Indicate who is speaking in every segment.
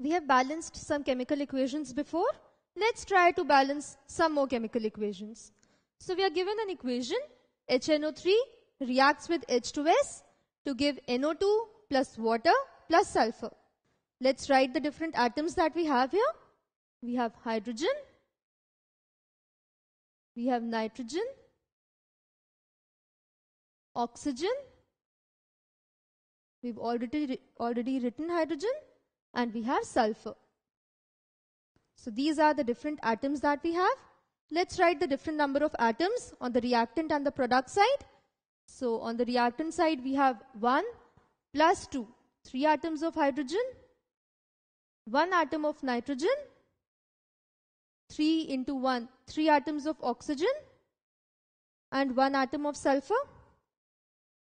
Speaker 1: We have balanced some chemical equations before. Let's try to balance some more chemical equations. So we are given an equation HNO3 reacts with H2S to give NO2 plus water plus sulfur. Let's write the different atoms that we have here. We have hydrogen, we have nitrogen, oxygen, we've already, already written hydrogen, and we have sulfur. So these are the different atoms that we have. Let's write the different number of atoms on the reactant and the product side. So on the reactant side, we have 1 plus 2, 3 atoms of hydrogen, 1 atom of nitrogen, 3 into 1, 3 atoms of oxygen, and 1 atom of sulfur.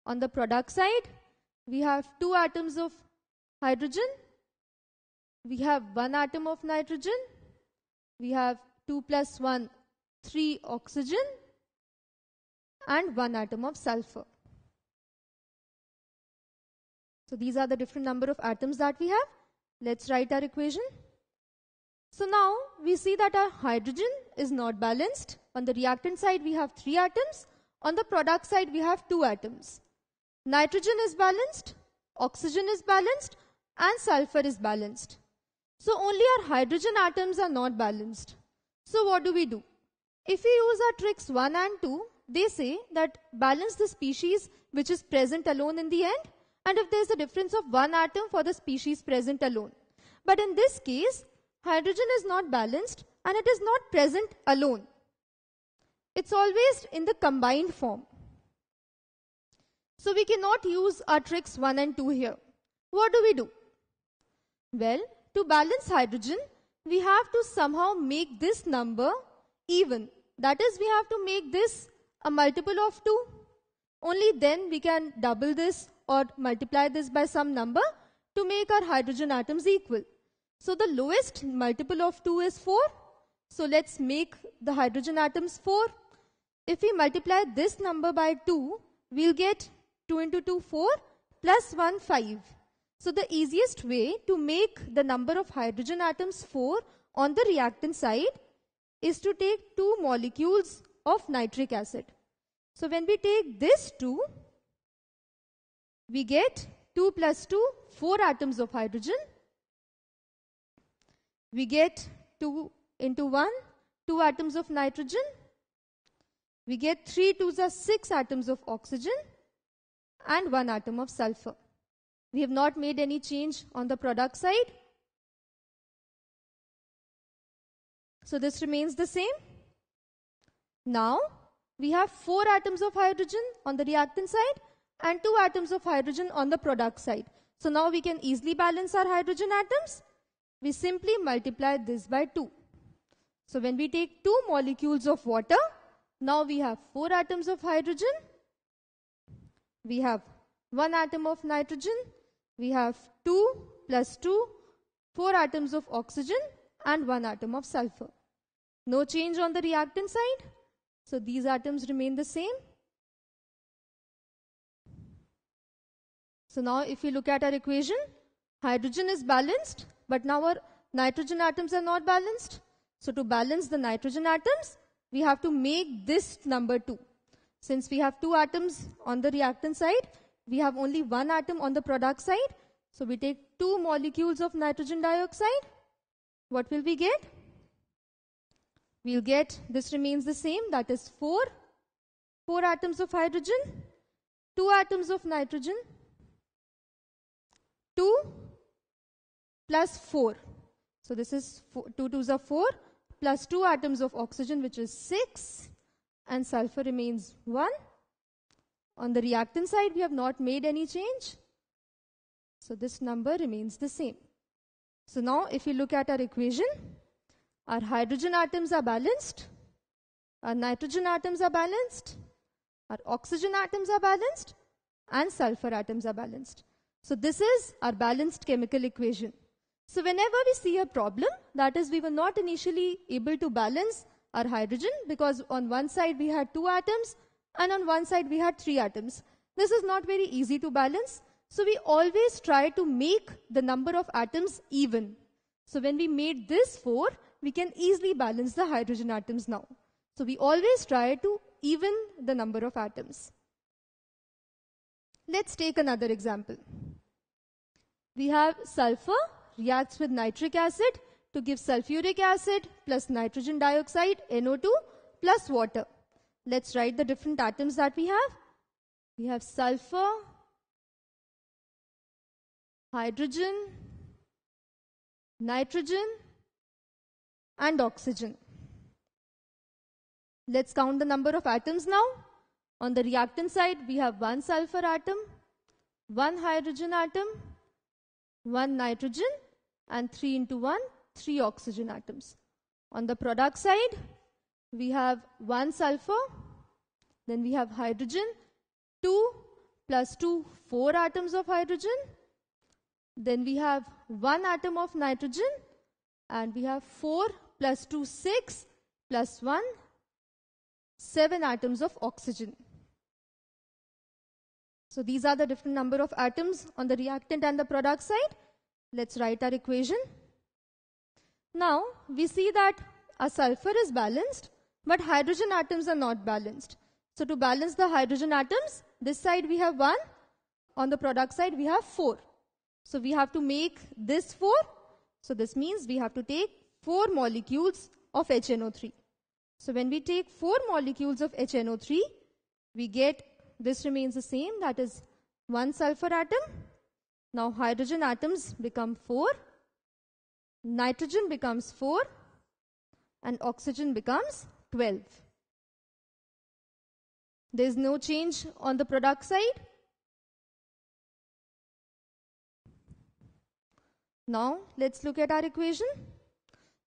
Speaker 1: On the product side, we have 2 atoms of hydrogen, we have 1 atom of nitrogen, we have 2 plus 1, 3 oxygen and 1 atom of sulfur. So these are the different number of atoms that we have. Let's write our equation. So now we see that our hydrogen is not balanced. On the reactant side we have 3 atoms. On the product side we have 2 atoms. Nitrogen is balanced, oxygen is balanced and sulfur is balanced. So only our hydrogen atoms are not balanced. So what do we do? If we use our tricks 1 and 2, they say that balance the species which is present alone in the end and if there is a difference of one atom for the species present alone. But in this case, hydrogen is not balanced and it is not present alone. It's always in the combined form. So we cannot use our tricks 1 and 2 here. What do we do? Well, to balance hydrogen, we have to somehow make this number even. That is, we have to make this a multiple of 2. Only then we can double this or multiply this by some number to make our hydrogen atoms equal. So the lowest multiple of 2 is 4. So let's make the hydrogen atoms 4. If we multiply this number by 2, we'll get 2 into 2, 4, plus 1, 5. So the easiest way to make the number of hydrogen atoms 4 on the reactant side is to take two molecules of nitric acid. So when we take this 2, we get 2 plus 2, 4 atoms of hydrogen. We get 2 into 1, 2 atoms of nitrogen. We get 3 2s are 6 atoms of oxygen and 1 atom of sulfur. We have not made any change on the product side. So this remains the same. Now we have four atoms of hydrogen on the reactant side and two atoms of hydrogen on the product side. So now we can easily balance our hydrogen atoms. We simply multiply this by 2. So when we take two molecules of water, now we have four atoms of hydrogen. We have one atom of nitrogen we have 2 plus 2, 4 atoms of oxygen and 1 atom of sulfur. No change on the reactant side. So these atoms remain the same. So now if we look at our equation, hydrogen is balanced, but now our nitrogen atoms are not balanced. So to balance the nitrogen atoms, we have to make this number 2. Since we have two atoms on the reactant side, we have only one atom on the product side. So we take two molecules of nitrogen dioxide. What will we get? We'll get, this remains the same, that is 4. 4 atoms of hydrogen, 2 atoms of nitrogen, 2 plus 4. So this is four, 2 twos are 4 plus 2 atoms of oxygen which is 6 and sulfur remains 1. On the reactant side, we have not made any change. So this number remains the same. So now if you look at our equation, our hydrogen atoms are balanced, our nitrogen atoms are balanced, our oxygen atoms are balanced, and sulfur atoms are balanced. So this is our balanced chemical equation. So whenever we see a problem, that is we were not initially able to balance our hydrogen because on one side we had two atoms and on one side we had three atoms. This is not very easy to balance. So we always try to make the number of atoms even. So when we made this 4, we can easily balance the hydrogen atoms now. So we always try to even the number of atoms. Let's take another example. We have sulfur reacts with nitric acid to give sulfuric acid plus nitrogen dioxide, NO2 plus water. Let's write the different atoms that we have. We have sulfur, hydrogen, nitrogen, and oxygen. Let's count the number of atoms now. On the reactant side, we have one sulfur atom, one hydrogen atom, one nitrogen, and 3 into 1, 3 oxygen atoms. On the product side, we have one sulfur, then we have hydrogen, 2 plus 2, 4 atoms of hydrogen, then we have one atom of nitrogen, and we have 4 plus 2, 6 plus 1, 7 atoms of oxygen. So these are the different number of atoms on the reactant and the product side. Let's write our equation. Now we see that a sulfur is balanced, but hydrogen atoms are not balanced. So to balance the hydrogen atoms, this side we have 1, on the product side we have 4. So we have to make this 4. So this means we have to take 4 molecules of HNO3. So when we take 4 molecules of HNO3, we get, this remains the same, that is 1 sulfur atom. Now hydrogen atoms become 4, nitrogen becomes 4, and oxygen becomes 12. There is no change on the product side. Now let's look at our equation.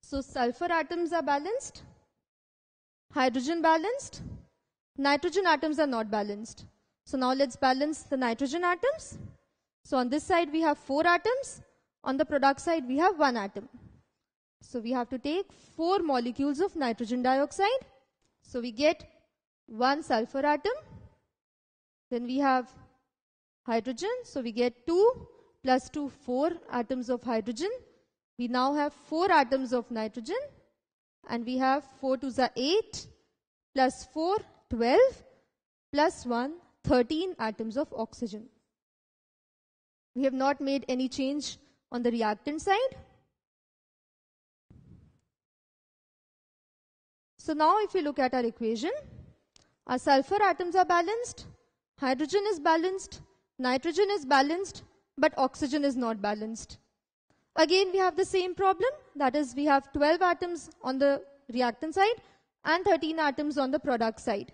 Speaker 1: So sulfur atoms are balanced, hydrogen balanced, nitrogen atoms are not balanced. So now let's balance the nitrogen atoms. So on this side we have 4 atoms, on the product side we have 1 atom. So we have to take 4 molecules of nitrogen dioxide. So we get 1 sulfur atom. Then we have hydrogen. So we get 2 plus 2, 4 atoms of hydrogen. We now have 4 atoms of nitrogen. And we have 4 to the 8 plus 4, 12 plus 1, 13 atoms of oxygen. We have not made any change on the reactant side. So now if you look at our equation, our sulfur atoms are balanced, hydrogen is balanced, nitrogen is balanced, but oxygen is not balanced. Again, we have the same problem. That is, we have 12 atoms on the reactant side and 13 atoms on the product side.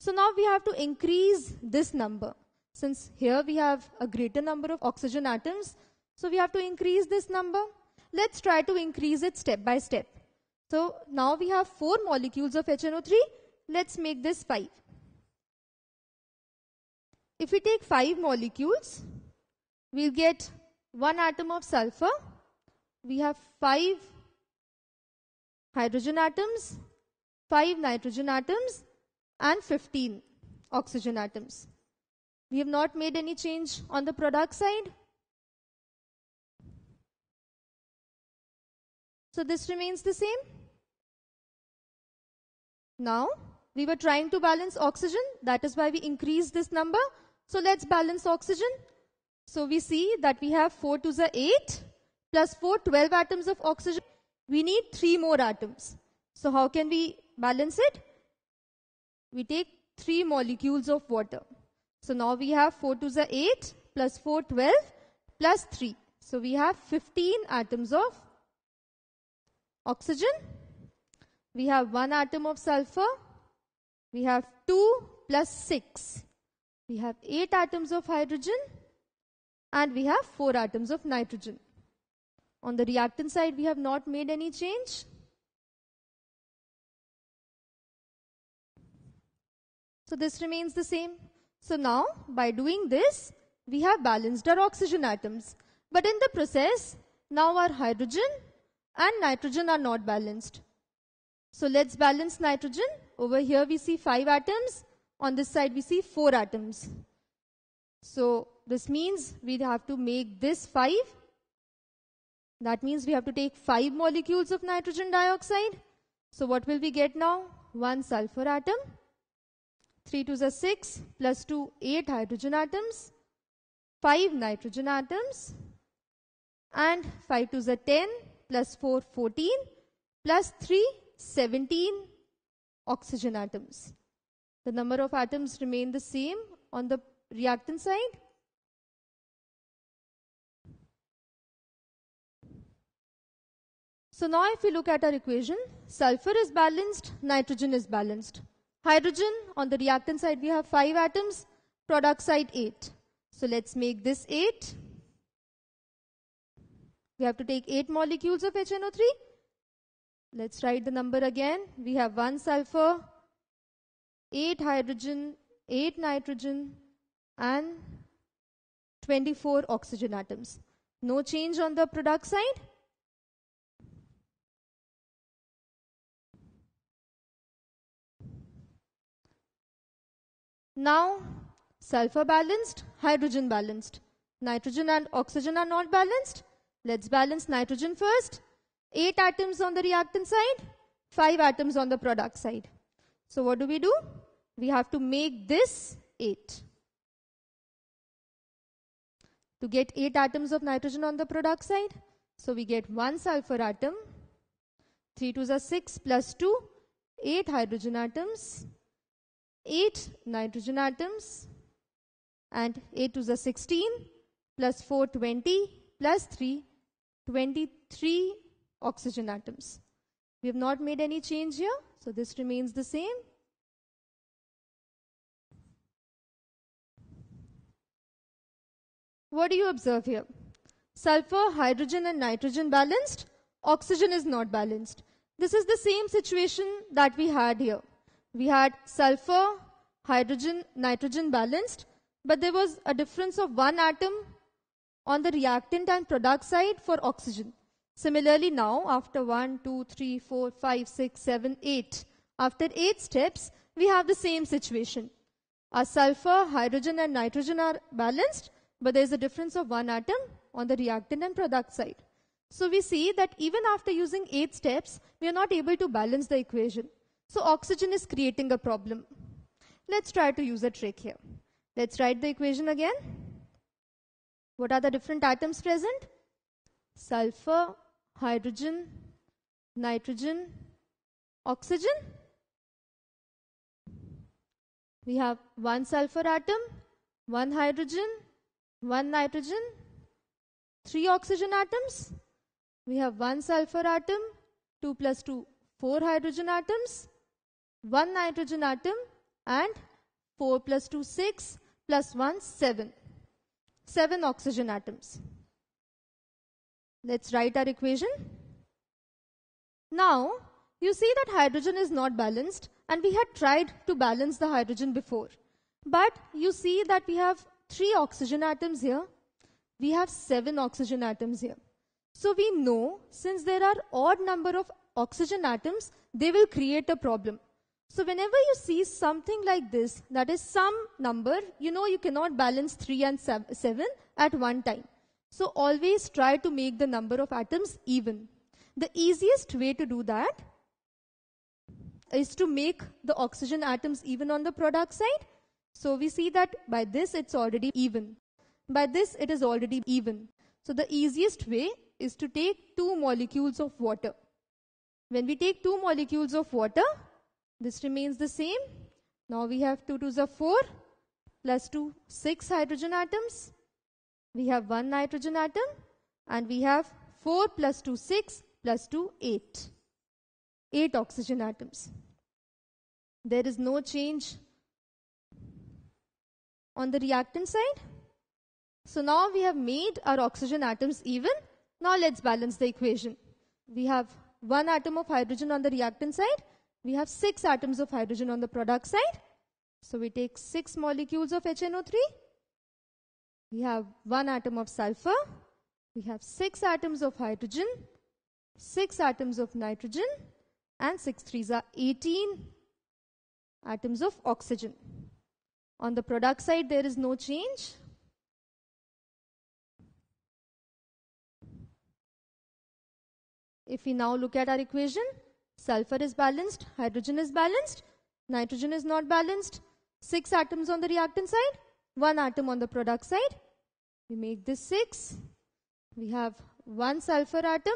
Speaker 1: So now we have to increase this number. Since here we have a greater number of oxygen atoms, so we have to increase this number. Let's try to increase it step by step. So now we have four molecules of HNO3. Let's make this five. If we take five molecules, we'll get one atom of sulfur. We have five hydrogen atoms, five nitrogen atoms, and 15 oxygen atoms. We have not made any change on the product side. So this remains the same. Now, we were trying to balance oxygen. That is why we increased this number. So let's balance oxygen. So we see that we have 4 to the 8 plus 4, 12 atoms of oxygen. We need 3 more atoms. So how can we balance it? We take 3 molecules of water. So now we have 4 to the 8 plus 4, 12 plus 3. So we have 15 atoms of oxygen we have one atom of sulfur. We have 2 plus 6. We have 8 atoms of hydrogen. And we have 4 atoms of nitrogen. On the reactant side, we have not made any change. So this remains the same. So now, by doing this, we have balanced our oxygen atoms. But in the process, now our hydrogen and nitrogen are not balanced. So let's balance nitrogen. Over here we see 5 atoms. On this side we see 4 atoms. So this means we have to make this 5. That means we have to take 5 molecules of nitrogen dioxide. So what will we get now? 1 sulfur atom. 3 to the 6 plus 2, 8 hydrogen atoms. 5 nitrogen atoms. And 5 to the 10 plus 4, 14 plus 3, 17 oxygen atoms. The number of atoms remain the same on the reactant side. So now if we look at our equation, sulfur is balanced, nitrogen is balanced. Hydrogen, on the reactant side we have 5 atoms, product side 8. So let's make this 8. We have to take 8 molecules of HNO3. Let's write the number again. We have 1 sulfur, 8 hydrogen, 8 nitrogen, and 24 oxygen atoms. No change on the product side. Now, sulfur balanced, hydrogen balanced. Nitrogen and oxygen are not balanced. Let's balance nitrogen first. 8 atoms on the reactant side, 5 atoms on the product side. So what do we do? We have to make this 8. To get 8 atoms of nitrogen on the product side, so we get 1 sulfur atom, 3 to the 6 plus 2, 8 hydrogen atoms, 8 nitrogen atoms and 8 to the 16 plus 4 20 plus 3 23 oxygen atoms. We have not made any change here so this remains the same. What do you observe here? Sulfur, hydrogen and nitrogen balanced, oxygen is not balanced. This is the same situation that we had here we had sulfur, hydrogen, nitrogen balanced, but there was a difference of one atom on the reactant and product side for oxygen. Similarly now, after 1, 2, 3, 4, 5, 6, 7, 8, after 8 steps, we have the same situation. Our sulfur, hydrogen and nitrogen are balanced, but there is a difference of one atom on the reactant and product side. So we see that even after using 8 steps, we are not able to balance the equation. So oxygen is creating a problem. Let's try to use a trick here. Let's write the equation again. What are the different atoms present? Sulfur, hydrogen, nitrogen, oxygen. We have one sulfur atom, one hydrogen, one nitrogen, three oxygen atoms. We have one sulfur atom, 2 plus 2, 4 hydrogen atoms, 1 nitrogen atom and 4 plus 2, 6 plus 1, 7. 7 oxygen atoms. Let's write our equation. Now, you see that hydrogen is not balanced and we had tried to balance the hydrogen before. But you see that we have 3 oxygen atoms here. We have 7 oxygen atoms here. So we know since there are odd number of oxygen atoms, they will create a problem. So whenever you see something like this, that is some number, you know you cannot balance 3 and 7 at one time. So always try to make the number of atoms even. The easiest way to do that is to make the oxygen atoms even on the product side. So we see that by this it's already even. By this it is already even. So the easiest way is to take two molecules of water. When we take two molecules of water, this remains the same. Now we have 2 to the 4 plus 2, 6 hydrogen atoms. We have 1 nitrogen atom and we have 4 plus 2, 6 plus 2, 8. 8 oxygen atoms. There is no change on the reactant side. So now we have made our oxygen atoms even. Now let's balance the equation. We have one atom of hydrogen on the reactant side we have six atoms of hydrogen on the product side. So we take six molecules of HNO3. We have one atom of sulfur. We have six atoms of hydrogen, six atoms of nitrogen, and six threes are 18 atoms of oxygen. On the product side, there is no change. If we now look at our equation, sulfur is balanced, hydrogen is balanced, nitrogen is not balanced, six atoms on the reactant side, one atom on the product side. We make this six. We have one sulfur atom.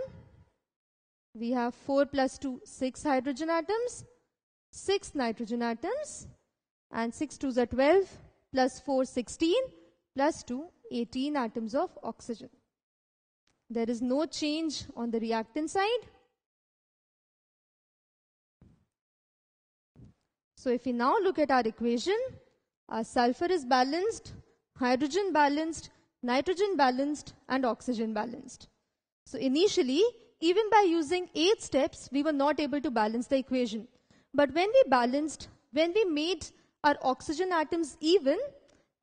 Speaker 1: We have four plus two, six hydrogen atoms, six nitrogen atoms, and six twos are 12, plus four, 16, plus two, 18 atoms of oxygen. There is no change on the reactant side. So if we now look at our equation, our sulfur is balanced, hydrogen balanced, nitrogen balanced, and oxygen balanced. So initially, even by using eight steps, we were not able to balance the equation. But when we balanced, when we made our oxygen atoms even,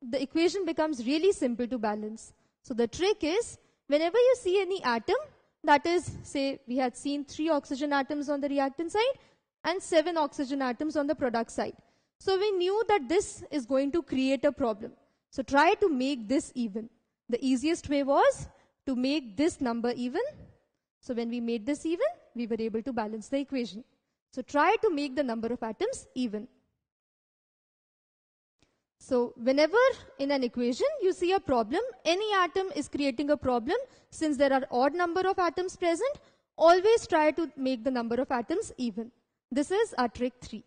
Speaker 1: the equation becomes really simple to balance. So the trick is, whenever you see any atom, that is, say, we had seen three oxygen atoms on the reactant side and seven oxygen atoms on the product side. So we knew that this is going to create a problem. So try to make this even. The easiest way was to make this number even. So when we made this even, we were able to balance the equation. So try to make the number of atoms even. So whenever in an equation you see a problem, any atom is creating a problem. Since there are odd number of atoms present, always try to make the number of atoms even. This is our trick 3.